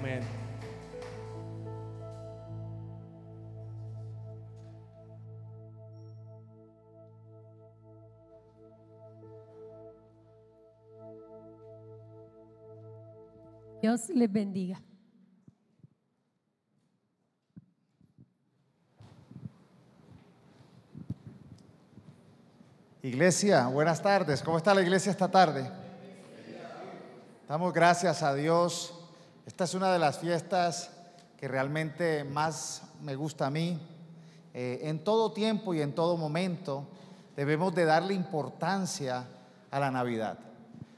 Amén. Dios les bendiga. Iglesia, buenas tardes. ¿Cómo está la iglesia esta tarde? Damos gracias a Dios. Esta es una de las fiestas que realmente más me gusta a mí. Eh, en todo tiempo y en todo momento debemos de darle importancia a la Navidad.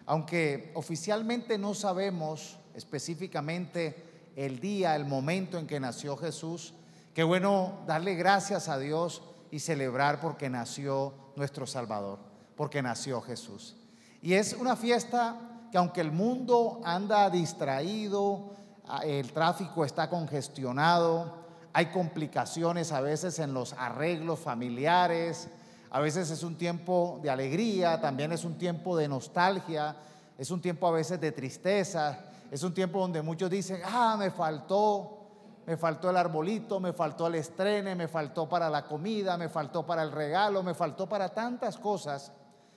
Aunque oficialmente no sabemos específicamente el día, el momento en que nació Jesús, qué bueno darle gracias a Dios y celebrar porque nació nuestro Salvador, porque nació Jesús. Y es una fiesta que aunque el mundo anda distraído, ah, el tráfico está congestionado, hay complicaciones a veces en los arreglos familiares, a veces es un tiempo de alegría, también es un tiempo de nostalgia, es un tiempo a veces de tristeza, es un tiempo donde muchos dicen, ah, me faltó, me faltó el arbolito, me faltó el estrene, me faltó para la comida, me faltó para el regalo, me faltó para tantas cosas.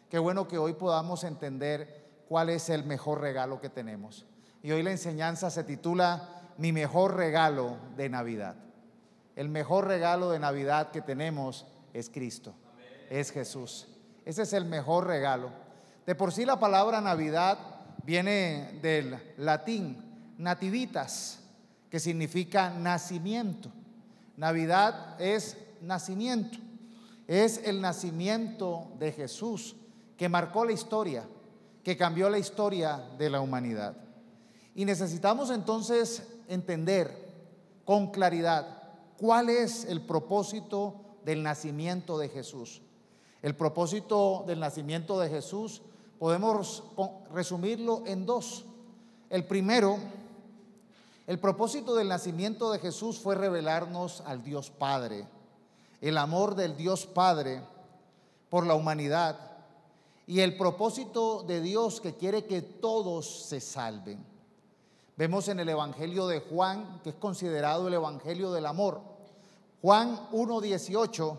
Qué bueno que hoy podamos entender cuál es el mejor regalo que tenemos. Y hoy la enseñanza se titula Mi mejor regalo de Navidad. El mejor regalo de Navidad que tenemos es Cristo, es Jesús. Ese es el mejor regalo. De por sí la palabra Navidad viene del latín nativitas, que significa nacimiento. Navidad es nacimiento, es el nacimiento de Jesús que marcó la historia, que cambió la historia de la humanidad. Y necesitamos entonces entender con claridad cuál es el propósito del nacimiento de Jesús. El propósito del nacimiento de Jesús podemos resumirlo en dos. El primero, el propósito del nacimiento de Jesús fue revelarnos al Dios Padre, el amor del Dios Padre por la humanidad y el propósito de Dios que quiere que todos se salven. Vemos en el Evangelio de Juan, que es considerado el Evangelio del amor. Juan 1.18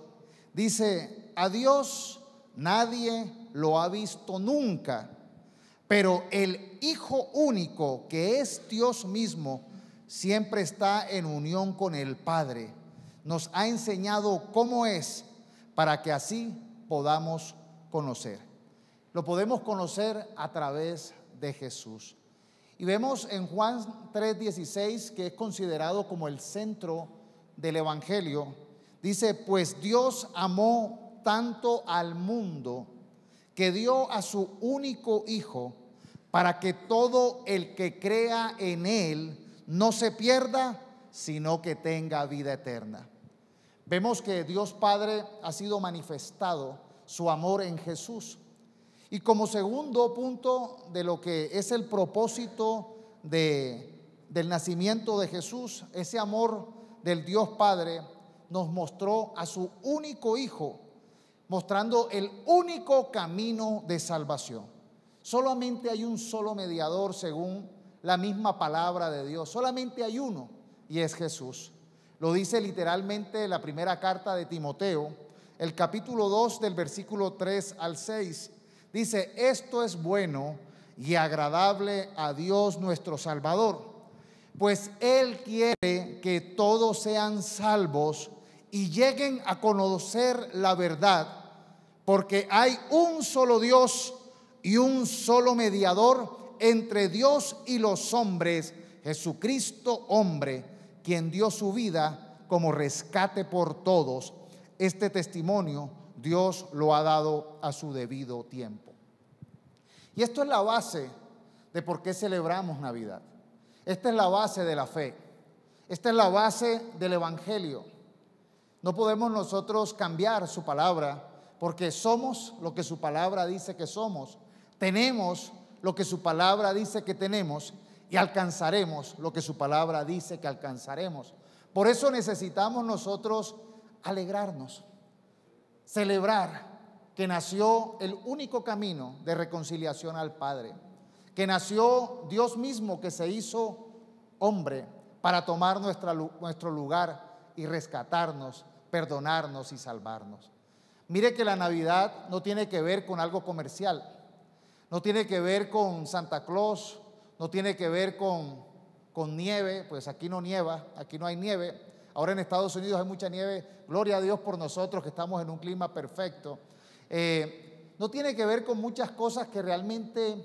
dice, a Dios nadie lo ha visto nunca. Pero el Hijo único, que es Dios mismo, siempre está en unión con el Padre. Nos ha enseñado cómo es para que así podamos conocer. Lo podemos conocer a través de Jesús. Y vemos en Juan 3:16, que es considerado como el centro del Evangelio, dice, pues Dios amó tanto al mundo que dio a su único Hijo para que todo el que crea en Él no se pierda, sino que tenga vida eterna. Vemos que Dios Padre ha sido manifestado su amor en Jesús. Y como segundo punto de lo que es el propósito de, del nacimiento de Jesús, ese amor del Dios Padre nos mostró a su único Hijo mostrando el único camino de salvación. Solamente hay un solo mediador según la misma palabra de Dios. Solamente hay uno y es Jesús. Lo dice literalmente la primera carta de Timoteo, el capítulo 2 del versículo 3 al 6. Dice, esto es bueno y agradable a Dios nuestro Salvador, pues Él quiere que todos sean salvos y lleguen a conocer la verdad, porque hay un solo Dios y un solo mediador entre Dios y los hombres, Jesucristo hombre, quien dio su vida como rescate por todos. Este testimonio Dios lo ha dado a su debido tiempo. Y esto es la base de por qué celebramos Navidad. Esta es la base de la fe. Esta es la base del Evangelio. No podemos nosotros cambiar su palabra porque somos lo que su palabra dice que somos. Tenemos lo que su palabra dice que tenemos y alcanzaremos lo que su palabra dice que alcanzaremos. Por eso necesitamos nosotros alegrarnos, celebrar que nació el único camino de reconciliación al Padre, que nació Dios mismo que se hizo hombre para tomar nuestro lugar y rescatarnos, perdonarnos y salvarnos. Mire que la Navidad no tiene que ver con algo comercial, no tiene que ver con Santa Claus, no tiene que ver con, con nieve, pues aquí no nieva, aquí no hay nieve. Ahora en Estados Unidos hay mucha nieve, gloria a Dios por nosotros que estamos en un clima perfecto. Eh, no tiene que ver con muchas cosas que realmente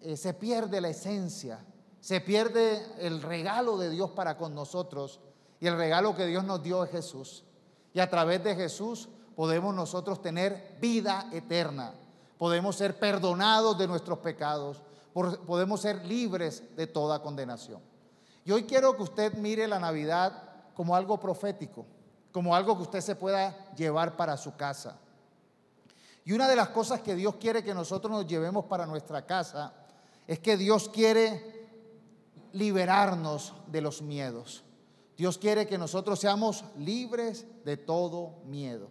eh, se pierde la esencia, se pierde el regalo de Dios para con nosotros y el regalo que Dios nos dio es Jesús. Y a través de Jesús podemos nosotros tener vida eterna, podemos ser perdonados de nuestros pecados, podemos ser libres de toda condenación. Y hoy quiero que usted mire la Navidad como algo profético, como algo que usted se pueda llevar para su casa. Y una de las cosas que Dios quiere que nosotros nos llevemos para nuestra casa es que Dios quiere liberarnos de los miedos. Dios quiere que nosotros seamos libres de todo miedo.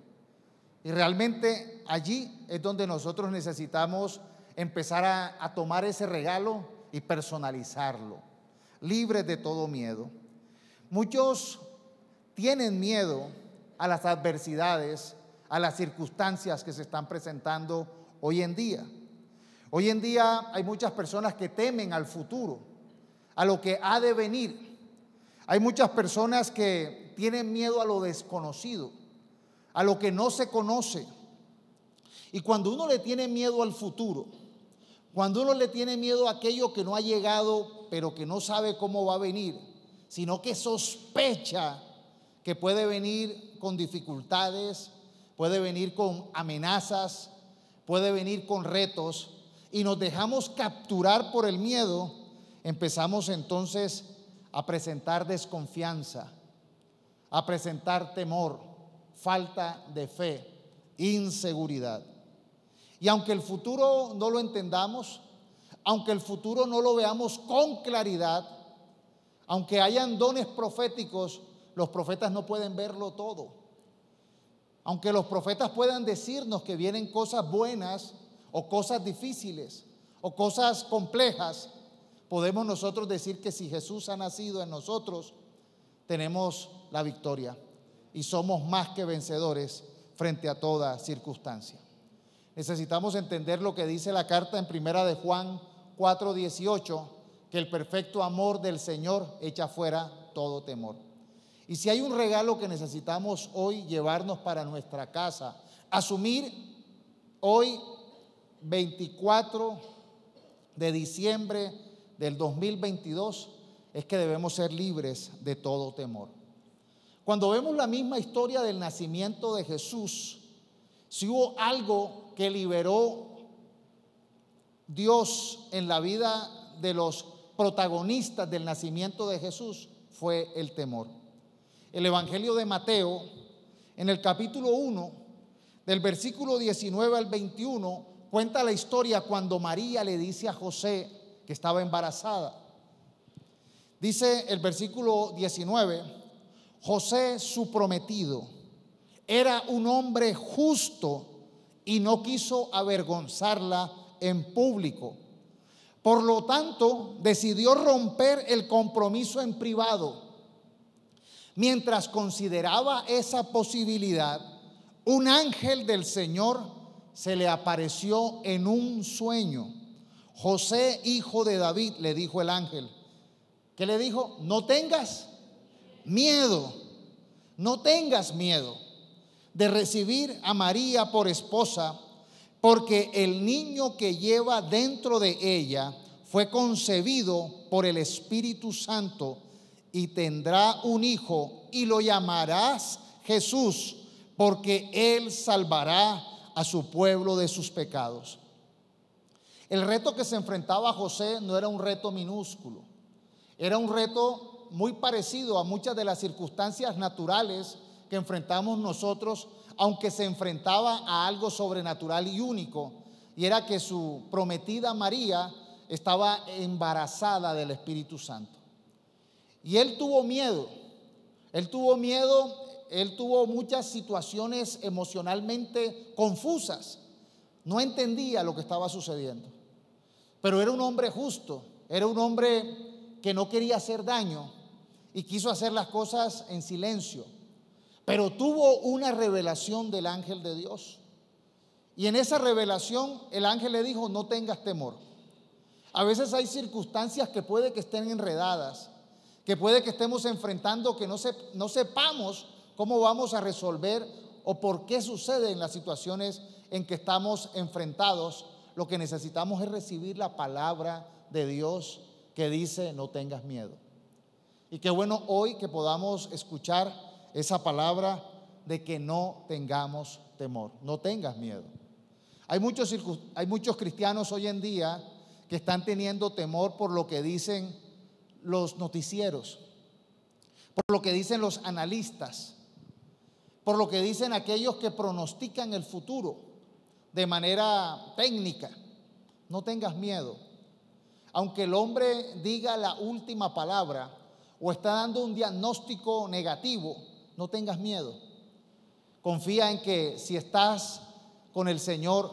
Y realmente allí es donde nosotros necesitamos empezar a, tomar ese regalo y personalizarlo. Libres de todo miedo. Muchos tienen miedo a las adversidades, a las circunstancias que se están presentando hoy en día. Hoy en día hay muchas personas que temen al futuro, a lo que ha de venir. Hay muchas personas que tienen miedo a lo desconocido, a lo que no se conoce. Y cuando uno le tiene miedo al futuro, cuando uno le tiene miedo a aquello que no ha llegado, pero que no sabe cómo va a venir, sino que sospecha que puede venir con dificultades, puede venir con amenazas, puede venir con retos, y nos dejamos capturar por el miedo, empezamos entonces a presentar desconfianza, a presentar temor, falta de fe, inseguridad. Y aunque el futuro no lo entendamos, aunque el futuro no lo veamos con claridad, aunque hayan dones proféticos, los profetas no pueden verlo todo. Aunque los profetas puedan decirnos que vienen cosas buenas, o cosas difíciles o cosas complejas, podemos nosotros decir que si Jesús ha nacido en nosotros, tenemos la victoria y somos más que vencedores frente a toda circunstancia. Necesitamos entender lo que dice la carta en primera de Juan 4:18, que el perfecto amor del Señor echa fuera todo temor. Y si hay un regalo que necesitamos hoy llevarnos para nuestra casa, asumir hoy 24 de diciembre del 2022 es que debemos ser libres de todo temor. Cuando vemos la misma historia del nacimiento de Jesús, si hubo algo que liberó Dios en la vida de los protagonistas del nacimiento de Jesús, fue el temor. El Evangelio de Mateo, en el capítulo 1, del versículo 19 al 21, cuenta la historia cuando María le dice a José que estaba embarazada. Dice el versículo 19, José su prometido era un hombre justo y no quiso avergonzarla en público. Por lo tanto, decidió romper el compromiso en privado. Mientras consideraba esa posibilidad, un ángel del Señor se le apareció en un sueño. José, hijo de David, le dijo el ángel. ¿Qué le dijo? No tengas miedo, no tengas miedo de recibir a María por esposa, porque el niño que lleva dentro de ella fue concebido por el Espíritu Santo y tendrá un hijo y lo llamarás Jesús, porque él salvará a su pueblo de sus pecados. El reto que se enfrentaba José no era un reto minúsculo, era un reto muy parecido a muchas de las circunstancias naturales que enfrentamos nosotros, aunque se enfrentaba a algo sobrenatural y único, y era que su prometida María estaba embarazada del Espíritu Santo. Y él tuvo miedo, él tuvo miedo él tuvo muchas situaciones emocionalmente confusas. No entendía lo que estaba sucediendo. Pero era un hombre justo, era un hombre que no quería hacer daño y quiso hacer las cosas en silencio, pero tuvo una revelación del ángel de Dios. Y en esa revelación el ángel le dijo, no tengas temor. A veces hay circunstancias que puede que estén enredadas, que puede que estemos enfrentando, que no, no sepamos cómo vamos a resolver o por qué sucede en las situaciones en que estamos enfrentados. Lo que necesitamos es recibir la palabra de Dios que dice, no tengas miedo. Y qué bueno hoy que podamos escuchar esa palabra de que no tengamos temor, no tengas miedo. Hay muchos, hay muchos cristianos hoy en día que están teniendo temor por lo que dicen los noticieros, por lo que dicen los analistas, por lo que dicen aquellos que pronostican el futuro de manera técnica. No tengas miedo. Aunque el hombre diga la última palabra o está dando un diagnóstico negativo, no tengas miedo. Confía en que si estás con el Señor,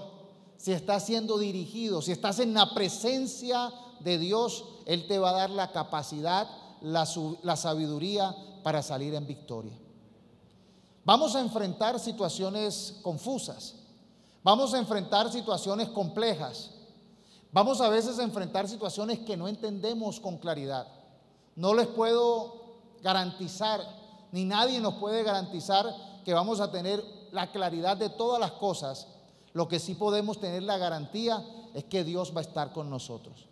si estás siendo dirigido, si estás en la presencia de Dios, Él te va a dar la capacidad, la, sabiduría para salir en victoria. Vamos a enfrentar situaciones confusas, vamos a enfrentar situaciones complejas, vamos a veces a enfrentar situaciones que no entendemos con claridad. No les puedo garantizar, ni nadie nos puede garantizar que vamos a tener la claridad de todas las cosas lo que sí podemos tener la garantía es que Dios va a estar con nosotros.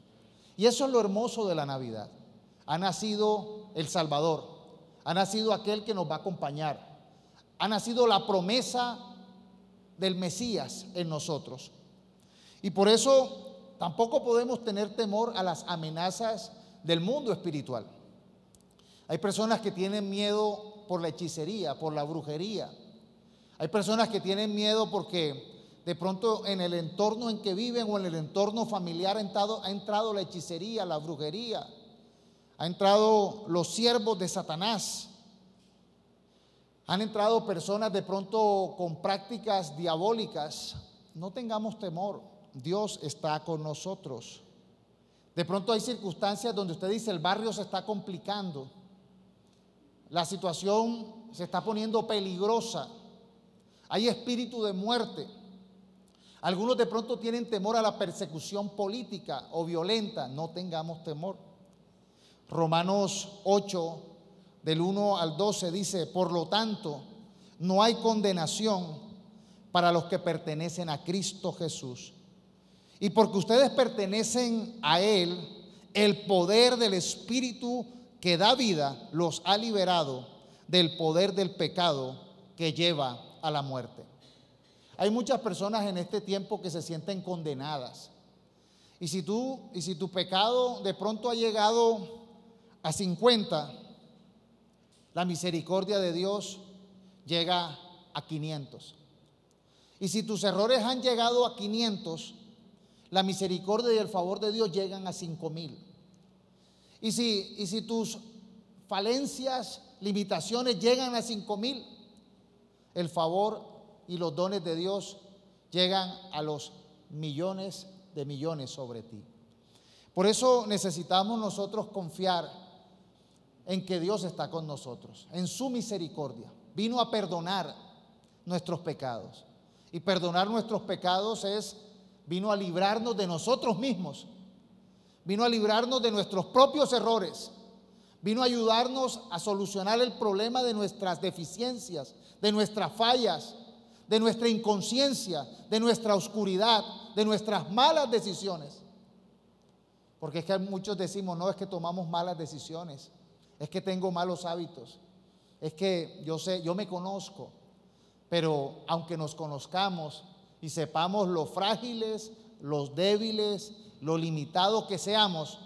Y eso es lo hermoso de la Navidad. Ha nacido el Salvador, ha nacido aquel que nos va a acompañar, ha nacido la promesa del Mesías en nosotros. Y por eso tampoco podemos tener temor a las amenazas del mundo espiritual. Hay personas que tienen miedo por la hechicería, por la brujería. Hay personas que tienen miedo porque de pronto en el entorno en que viven o en el entorno familiar ha entrado, ha entrado la hechicería, la brujería, ha entrado los siervos de Satanás, han entrado personas de pronto con prácticas diabólicas. No tengamos temor, Dios está con nosotros. De pronto hay circunstancias donde usted dice el barrio se está complicando, la situación se está poniendo peligrosa, hay espíritu de muerte. Algunos de pronto tienen temor a la persecución política o violenta. No tengamos temor. Romanos 8, del 1 al 12 dice, por lo tanto, no hay condenación para los que pertenecen a Cristo Jesús. Y porque ustedes pertenecen a Él, el poder del Espíritu que da vida los ha liberado del poder del pecado que lleva a la muerte. Hay muchas personas en este tiempo que se sienten condenadas. Y si tú y si tu pecado de pronto ha llegado a 50, la misericordia de Dios llega a 500. Y si tus errores han llegado a 500, la misericordia y el favor de Dios llegan a 5000. Y si, y si tus falencias, limitaciones llegan a 5000, el favor y los dones de Dios llegan a los millones de millones sobre ti. Por eso necesitamos nosotros confiar en que Dios está con nosotros, en su misericordia. Vino a perdonar nuestros pecados. Y perdonar nuestros pecados es, vino a librarnos de nosotros mismos. Vino a librarnos de nuestros propios errores. Vino a ayudarnos a solucionar el problema de nuestras deficiencias, de nuestras fallas, de nuestra inconsciencia, de nuestra oscuridad, de nuestras malas decisiones. Porque es que muchos decimos, no es que tomamos malas decisiones, es que tengo malos hábitos, es que yo sé, yo me conozco, pero aunque nos conozcamos y sepamos lo frágiles, los débiles, lo limitados que seamos,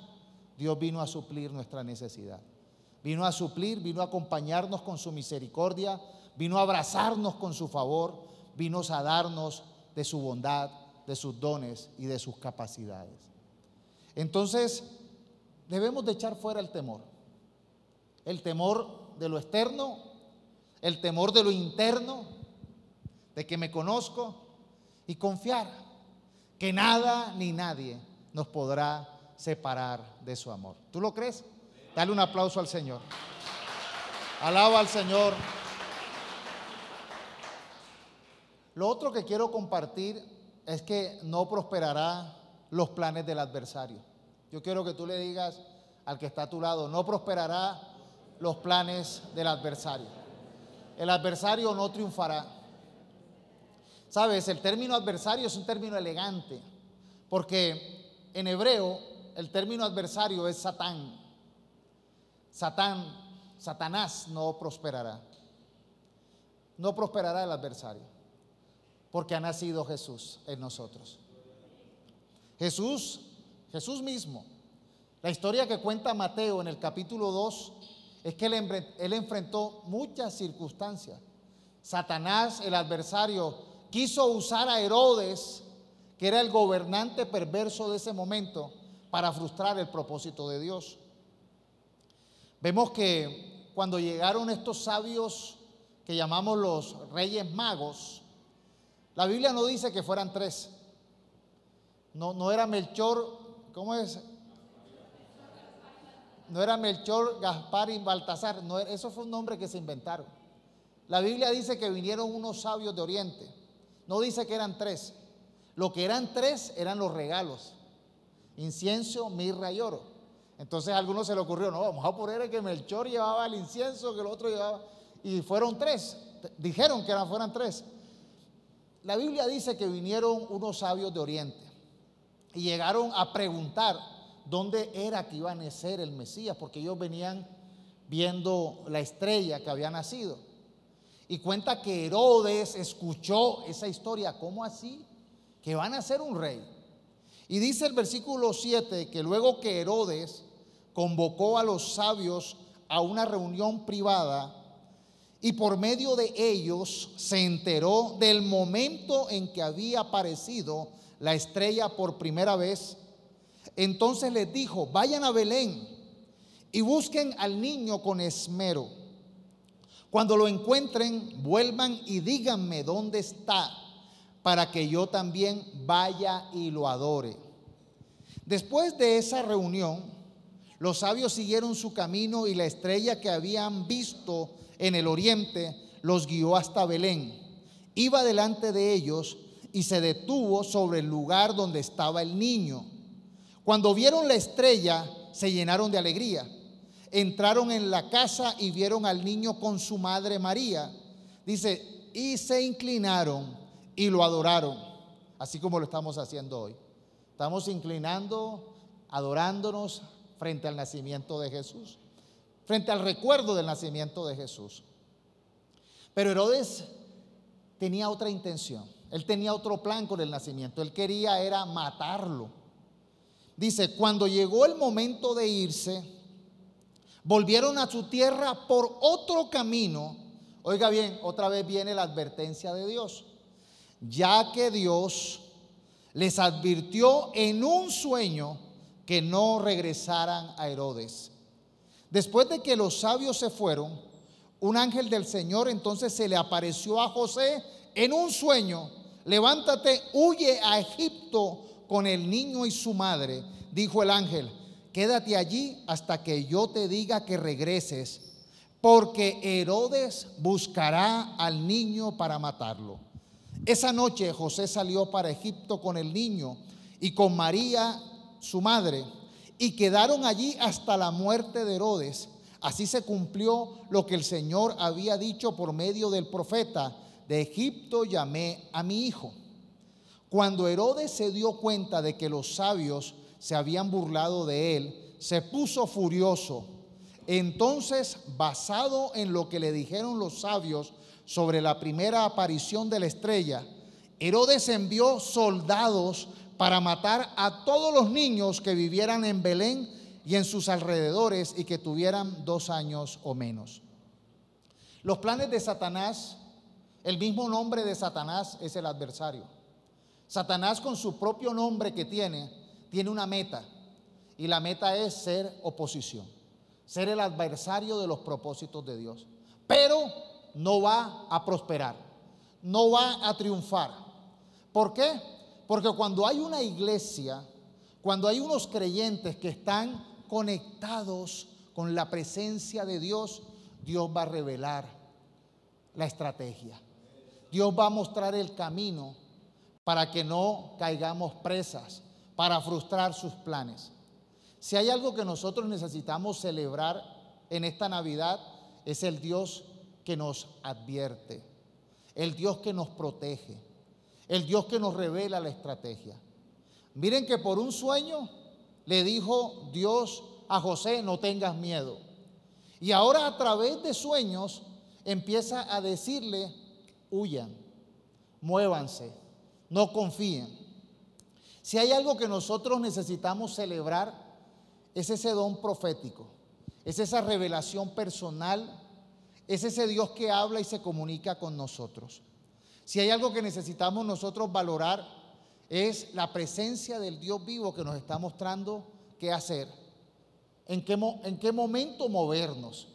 Dios vino a suplir nuestra necesidad. Vino a suplir, vino a acompañarnos con su misericordia, vino a abrazarnos con su favor, vino a darnos de su bondad, de sus dones y de sus capacidades. Entonces, debemos de echar fuera el temor. El temor de lo externo, el temor de lo interno, de que me conozco y confiar que nada ni nadie nos podrá separar de su amor. ¿Tú lo crees? Dale un aplauso al Señor. Alaba al Señor. Lo otro que quiero compartir es que no prosperará los planes del adversario. Yo quiero que tú le digas al que está a tu lado, no prosperará los planes del adversario. El adversario no triunfará. Sabes, el término adversario es un término elegante, porque en hebreo el término adversario es Satán. Satán, Satanás no prosperará. No prosperará el adversario, porque ha nacido Jesús en nosotros. Jesús, Jesús mismo. La historia que cuenta Mateo en el capítulo 2 es que él, él enfrentó muchas circunstancias. Satanás, el adversario, quiso usar a Herodes, que era el gobernante perverso de ese momento, para frustrar el propósito de Dios. Vemos que cuando llegaron estos sabios que llamamos los reyes magos, la Biblia no dice que fueran tres. No, no era Melchor, ¿cómo es? No era Melchor, Gaspar y Baltasar. No, eso fue un nombre que se inventaron. La Biblia dice que vinieron unos sabios de Oriente. No dice que eran tres. Lo que eran tres eran los regalos. Incienso, mirra y oro. Entonces a algunos se le ocurrió, no, vamos a poner que Melchor llevaba el incienso, que el otro llevaba... Y fueron tres. Dijeron que eran, fueran tres. La Biblia dice que vinieron unos sabios de Oriente y llegaron a preguntar dónde era que iba a nacer el Mesías, porque ellos venían viendo la estrella que había nacido. Y cuenta que Herodes escuchó esa historia, ¿cómo así? Que van a ser un rey. Y dice el versículo 7 que luego que Herodes convocó a los sabios a una reunión privada y por medio de ellos se enteró del momento en que había aparecido la estrella por primera vez, entonces les dijo, vayan a Belén y busquen al niño con esmero. Cuando lo encuentren, vuelvan y díganme dónde está, para que yo también vaya y lo adore. Después de esa reunión, los sabios siguieron su camino y la estrella que habían visto en el oriente los guió hasta Belén. Iba delante de ellos y se detuvo sobre el lugar donde estaba el niño. Cuando vieron la estrella, se llenaron de alegría. Entraron en la casa y vieron al niño con su madre María. Dice, y se inclinaron y lo adoraron, así como lo estamos haciendo hoy. Estamos inclinando, adorándonos frente al nacimiento de Jesús, frente al recuerdo del nacimiento de Jesús. Pero Herodes tenía otra intención. Él tenía otro plan con el nacimiento. Él quería era matarlo. Dice, cuando llegó el momento de irse, volvieron a su tierra por otro camino. Oiga bien, otra vez viene la advertencia de Dios. Ya que Dios les advirtió en un sueño que no regresaran a Herodes. Después de que los sabios se fueron, un ángel del Señor entonces se le apareció a José en un sueño, levántate, huye a Egipto con el niño y su madre. Dijo el ángel, quédate allí hasta que yo te diga que regreses, porque Herodes buscará al niño para matarlo. Esa noche José salió para Egipto con el niño y con María, su madre, y quedaron allí hasta la muerte de Herodes. Así se cumplió lo que el Señor había dicho por medio del profeta de Egipto llamé a mi hijo. Cuando Herodes se dio cuenta de que los sabios se habían burlado de él, se puso furioso. Entonces, basado en lo que le dijeron los sabios sobre la primera aparición de la estrella, Herodes envió soldados para matar a todos los niños que vivieran en Belén y en sus alrededores y que tuvieran dos años o menos. Los planes de Satanás el mismo nombre de Satanás es el adversario. Satanás con su propio nombre que tiene, tiene una meta. Y la meta es ser oposición, ser el adversario de los propósitos de Dios. Pero no va a prosperar, no va a triunfar. ¿Por qué? Porque cuando hay una iglesia, cuando hay unos creyentes que están conectados con la presencia de Dios, Dios va a revelar la estrategia. Dios va a mostrar el camino para que no caigamos presas, para frustrar sus planes. Si hay algo que nosotros necesitamos celebrar en esta Navidad, es el Dios que nos advierte, el Dios que nos protege, el Dios que nos revela la estrategia. Miren que por un sueño le dijo Dios a José, no tengas miedo. Y ahora a través de sueños empieza a decirle, huyan, muévanse, no confíen. Si hay algo que nosotros necesitamos celebrar, es ese don profético, es esa revelación personal, es ese Dios que habla y se comunica con nosotros. Si hay algo que necesitamos nosotros valorar, es la presencia del Dios vivo que nos está mostrando qué hacer, en qué, en qué momento movernos.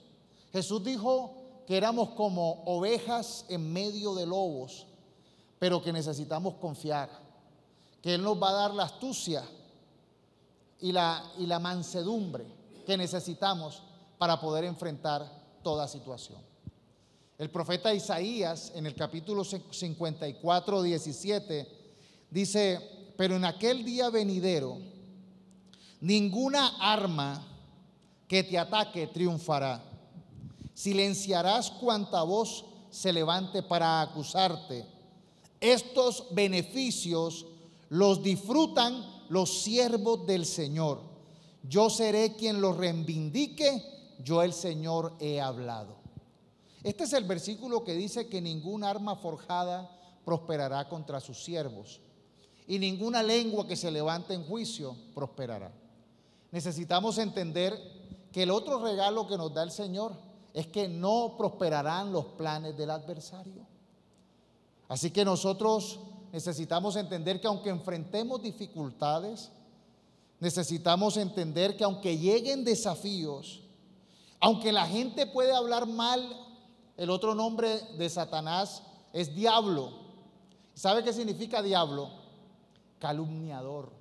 Jesús dijo que éramos como ovejas en medio de lobos, pero que necesitamos confiar, que Él nos va a dar la astucia y la, y la mansedumbre que necesitamos para poder enfrentar toda situación. El profeta Isaías en el capítulo 54, 17 Dice, pero en aquel día venidero, ninguna arma que te ataque triunfará. Silenciarás cuanta voz se levante para acusarte. Estos beneficios los disfrutan los siervos del Señor. Yo seré quien los reivindique, yo el Señor he hablado. Este es el versículo que dice que ninguna arma forjada prosperará contra sus siervos y ninguna lengua que se levante en juicio prosperará. Necesitamos entender que el otro regalo que nos da el Señor es que no prosperarán los planes del adversario. Así que nosotros necesitamos entender que aunque enfrentemos dificultades, necesitamos entender que aunque lleguen desafíos, aunque la gente puede hablar mal, el otro nombre de Satanás es diablo. ¿Sabe qué significa diablo? calumniador,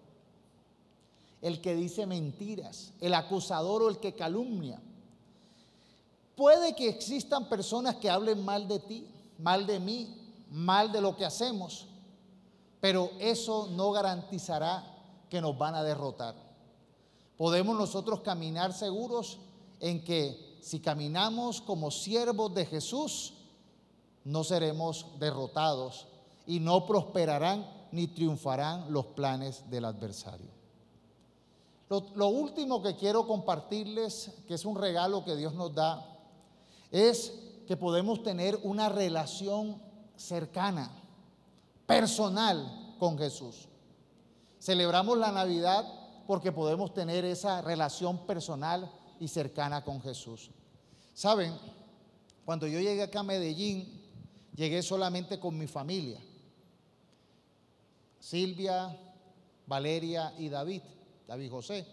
el que dice mentiras, el acusador o el que calumnia. Puede que existan personas que hablen mal de ti, mal de mí, mal de lo que hacemos, pero eso no garantizará que nos van a derrotar. Podemos nosotros caminar seguros en que si caminamos como siervos de Jesús, no seremos derrotados y no prosperarán ni triunfarán los planes del adversario. Lo, último que quiero compartirles, que es un regalo que Dios nos da, es que podemos tener una relación cercana, personal con Jesús. Celebramos la Navidad porque podemos tener esa relación personal y cercana con Jesús. Saben, cuando yo llegué acá a Medellín, llegué solamente con mi familia. Silvia, Valeria y David, David José.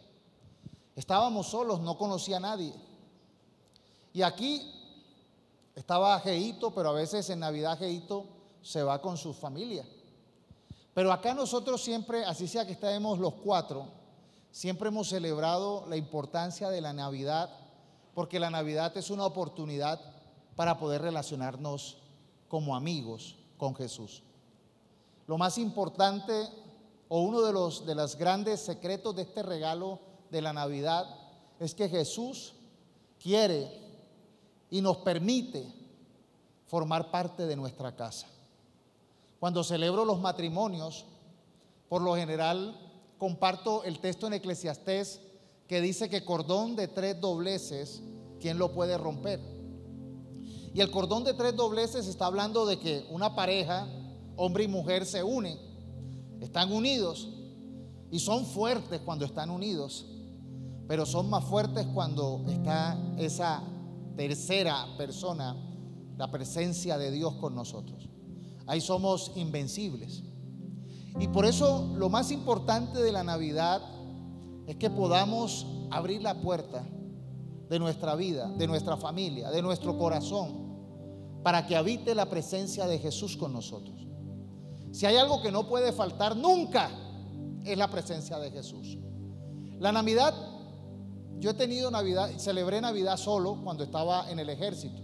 Estábamos solos, no conocía a nadie. Y aquí estaba Geito, pero a veces en Navidad Geito se va con su familia. Pero acá nosotros siempre, así sea que estemos los cuatro, siempre hemos celebrado la importancia de la Navidad, porque la Navidad es una oportunidad para poder relacionarnos como amigos con Jesús. Lo más importante o uno de los, de los grandes secretos de este regalo de la Navidad es que Jesús quiere y nos permite formar parte de nuestra casa. Cuando celebro los matrimonios, por lo general comparto el texto en Eclesiastés que dice que cordón de tres dobleces, ¿quién lo puede romper? Y el cordón de tres dobleces está hablando de que una pareja hombre y mujer se unen, están unidos y son fuertes cuando están unidos, pero son más fuertes cuando está esa tercera persona, la presencia de Dios con nosotros. Ahí somos invencibles. Y por eso lo más importante de la Navidad es que podamos abrir la puerta de nuestra vida, de nuestra familia, de nuestro corazón, para que habite la presencia de Jesús con nosotros. Si hay algo que no puede faltar nunca, es la presencia de Jesús. La Navidad yo he tenido Navidad, celebré Navidad solo cuando estaba en el ejército.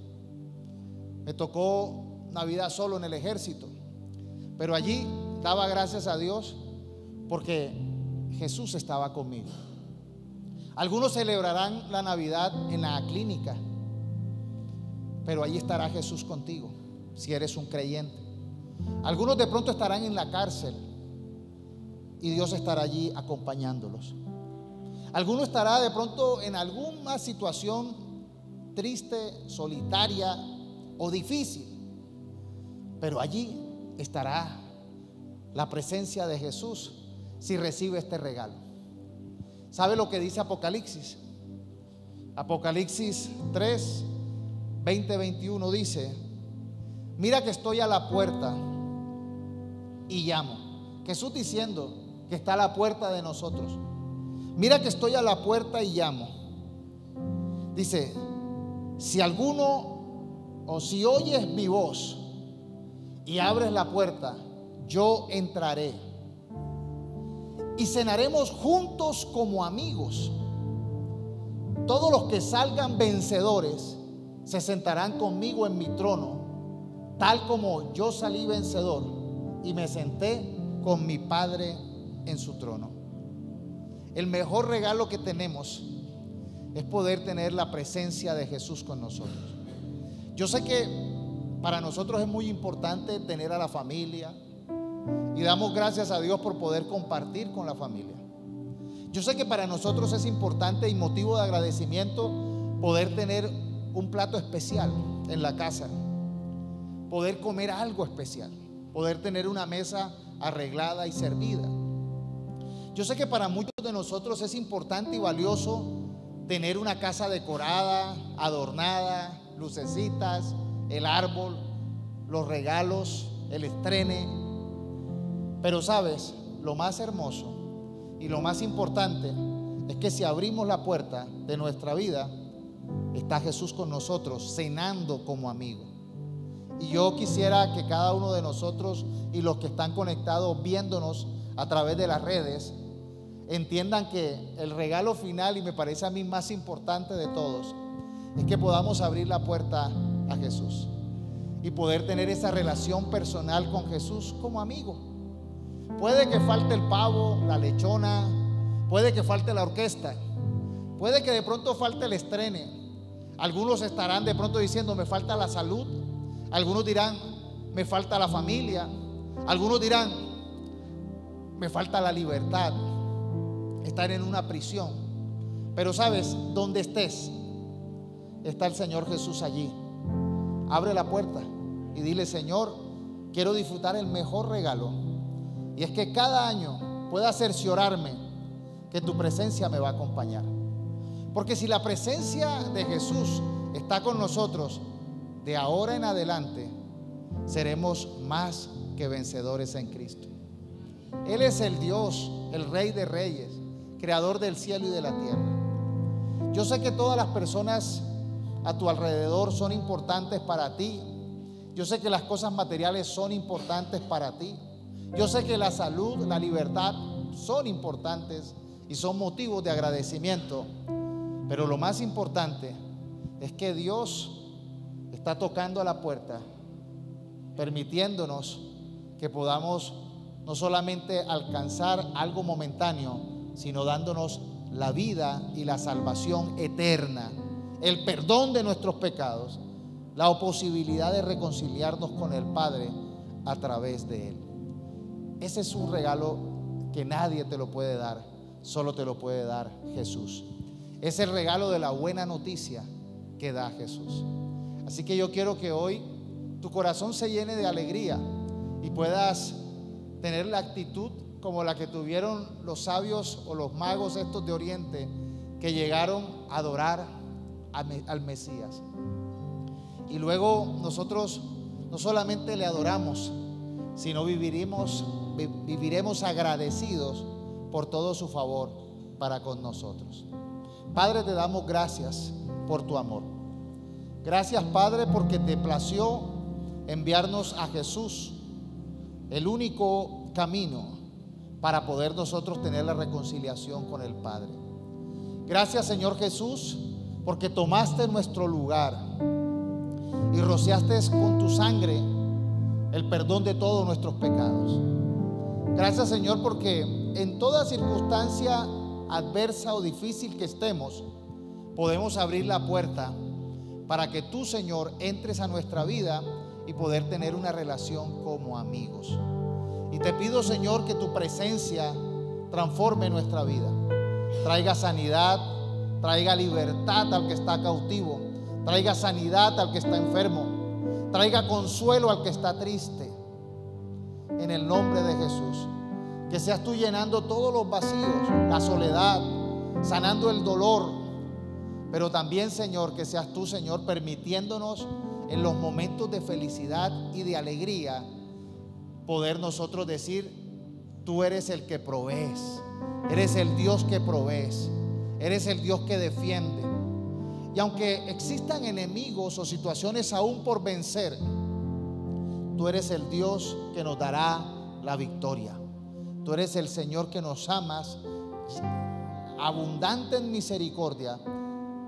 Me tocó Navidad solo en el ejército. Pero allí daba gracias a Dios porque Jesús estaba conmigo. Algunos celebrarán la Navidad en la clínica, pero allí estará Jesús contigo, si eres un creyente. Algunos de pronto estarán en la cárcel y Dios estará allí acompañándolos. Alguno estará de pronto en alguna situación triste, solitaria o difícil, pero allí estará la presencia de Jesús si recibe este regalo. ¿Sabe lo que dice Apocalipsis? Apocalipsis 3, 20, 21 dice, mira que estoy a la puerta y llamo. Jesús diciendo que está a la puerta de nosotros. Mira que estoy a la puerta y llamo. Dice, si alguno o si oyes mi voz y abres la puerta, yo entraré y cenaremos juntos como amigos. Todos los que salgan vencedores se sentarán conmigo en mi trono, tal como yo salí vencedor y me senté con mi Padre en su trono. El mejor regalo que tenemos es poder tener la presencia de Jesús con nosotros. Yo sé que para nosotros es muy importante tener a la familia, y damos gracias a Dios por poder compartir con la familia. Yo sé que para nosotros es importante y motivo de agradecimiento poder tener un plato especial en la casa, poder comer algo especial, poder tener una mesa arreglada y servida. Yo sé que para muchos de nosotros es importante y valioso tener una casa decorada, adornada, lucecitas, el árbol, los regalos, el estrene, pero sabes, lo más hermoso y lo más importante es que si abrimos la puerta de nuestra vida, está Jesús con nosotros, cenando como amigo. Y yo quisiera que cada uno de nosotros y los que están conectados viéndonos a través de las redes, entiendan que el regalo final, y me parece a mí más importante de todos, es que podamos abrir la puerta a Jesús y poder tener esa relación personal con Jesús como amigo. Puede que falte el pavo, la lechona, puede que falte la orquesta, puede que de pronto falte el estrene. Algunos estarán de pronto diciendo, me falta la salud. Algunos dirán, me falta la familia. Algunos dirán, me falta la libertad. Estar en una prisión. Pero sabes, donde estés, está el Señor Jesús allí. Abre la puerta y dile, Señor, quiero disfrutar el mejor regalo y es que cada año pueda cerciorarme que tu presencia me va a acompañar. Porque si la presencia de Jesús está con nosotros, de ahora en adelante seremos más que vencedores en Cristo. Él es el Dios, el Rey de Reyes, Creador del cielo y de la tierra. Yo sé que todas las personas a tu alrededor son importantes para ti. Yo sé que las cosas materiales son importantes para ti. Yo sé que la salud, la libertad son importantes y son motivos de agradecimiento, pero lo más importante es que Dios está tocando a la puerta, permitiéndonos que podamos no solamente alcanzar algo momentáneo, sino dándonos la vida y la salvación eterna, el perdón de nuestros pecados, la posibilidad de reconciliarnos con el Padre a través de Él. Ese es un regalo que nadie te lo puede dar, solo te lo puede dar Jesús. Es el regalo de la buena noticia que da Jesús. Así que yo quiero que hoy tu corazón se llene de alegría y puedas tener la actitud como la que tuvieron los sabios o los magos estos de Oriente que llegaron a adorar al Mesías. Y luego nosotros no solamente le adoramos, sino viviremos viviremos agradecidos por todo su favor para con nosotros. Padre, te damos gracias por tu amor. Gracias, Padre, porque te plació enviarnos a Jesús, el único camino para poder nosotros tener la reconciliación con el Padre. Gracias Señor Jesús, porque tomaste nuestro lugar y rociaste con tu sangre el perdón de todos nuestros pecados. Gracias Señor porque en toda circunstancia adversa o difícil que estemos, podemos abrir la puerta para que tú Señor entres a nuestra vida y poder tener una relación como amigos. Y te pido Señor que tu presencia transforme nuestra vida, traiga sanidad, traiga libertad al que está cautivo, traiga sanidad al que está enfermo, traiga consuelo al que está triste. En el nombre de Jesús. Que seas tú llenando todos los vacíos, la soledad, sanando el dolor. Pero también, Señor, que seas tú, Señor, permitiéndonos en los momentos de felicidad y de alegría poder nosotros decir, tú eres el que provees, eres el Dios que provees, eres el Dios que defiende. Y aunque existan enemigos o situaciones aún por vencer, tú eres el Dios que nos dará la victoria. Tú eres el Señor que nos amas, abundante en misericordia,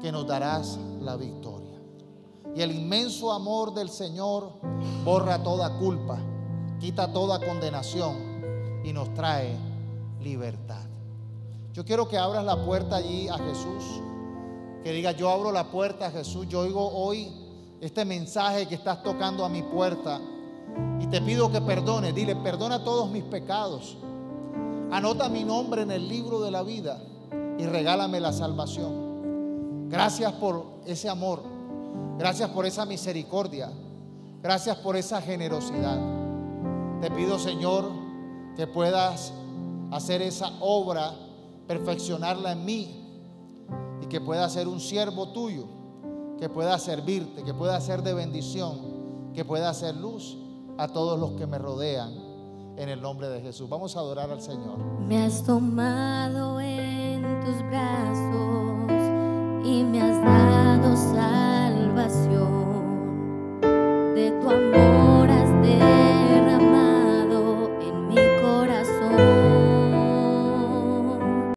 que nos darás la victoria. Y el inmenso amor del Señor borra toda culpa, quita toda condenación y nos trae libertad. Yo quiero que abras la puerta allí a Jesús que diga, yo abro la puerta a Jesús, yo oigo hoy este mensaje que estás tocando a mi puerta y te pido que perdone, dile, perdona todos mis pecados, anota mi nombre en el libro de la vida y regálame la salvación. Gracias por ese amor, gracias por esa misericordia, gracias por esa generosidad. Te pido, Señor, que puedas hacer esa obra, perfeccionarla en mí y que pueda ser un siervo tuyo, que pueda servirte, que pueda ser de bendición, que pueda hacer luz a todos los que me rodean en el nombre de Jesús. Vamos a adorar al Señor. Me has tomado en tus brazos y me has dado salvación de tu amor.